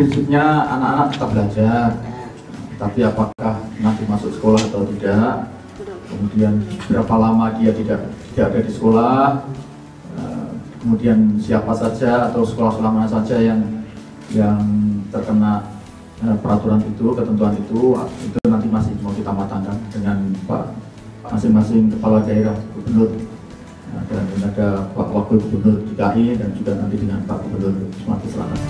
prinsipnya anak-anak tetap belajar, tapi apakah nanti masuk sekolah atau tidak, kemudian berapa lama dia tidak tidak ada di sekolah, eh, kemudian siapa saja atau sekolah-sekolah mana saja yang yang terkena eh, peraturan itu, ketentuan itu, itu nanti masih mau kita matangkan dengan Pak masing-masing kepala daerah gubernur. Eh, dan ada Pak Wakil Gubernur DKI dan juga nanti dengan Pak Gubernur Sumatera Selatan.